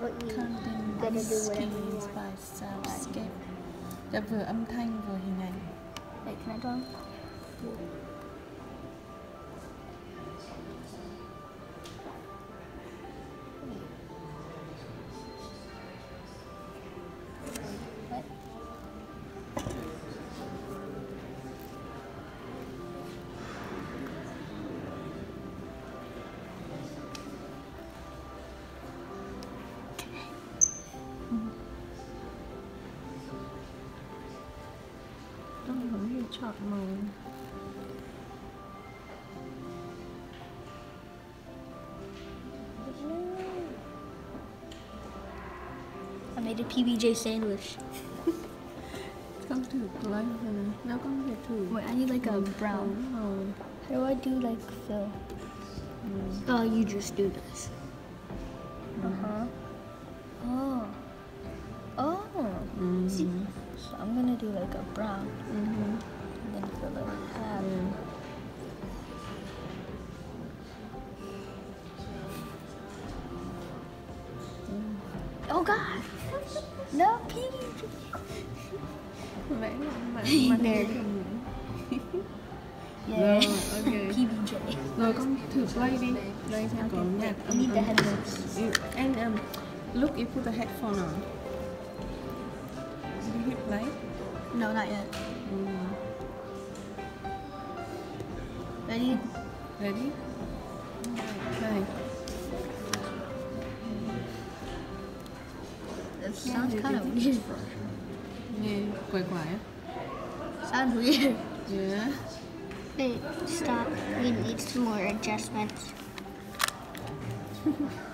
Gotta do whatever you want. by Soundscape Đã vừa âm thanh vừa hình ảnh Wait, can I turn? What? moon. I made a PBJ sandwich. to the now. Wait, I need like a mm, brown. Mm. Oh. How do I do like so? Mm. Oh, you just do this. Uh huh. Oh. Oh. Mm -hmm. So I'm gonna do like a brown. Mm -hmm. Um, oh God! No, please. Vậy là mà, mà nè Yeah. Rồi, ok Rồi con thử play đi Play xem And um, look, you put the headphone on. Did you hit play? No, not yet. Ready? ready Okay. That sounds kind of weird. Yeah, quite quiet. Sounds weird. yeah Wait, stop. We need some more adjustments.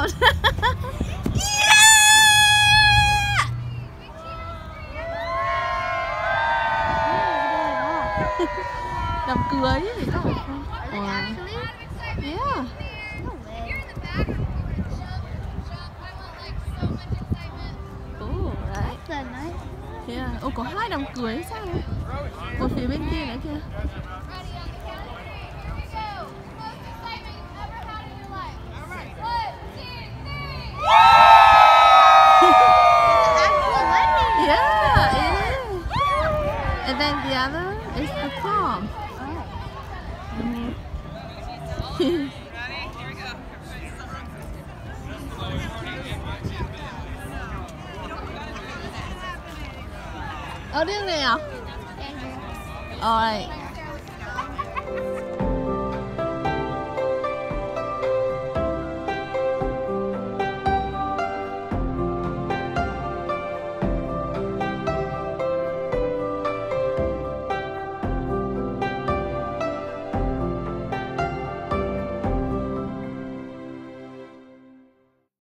out. Đám cưới thì các? Ờ. Yeah. Oh, right. Yeah. Ồ, có hai đám cưới sao? Một phía bên kia nữa kìa. I'll do mail. All right.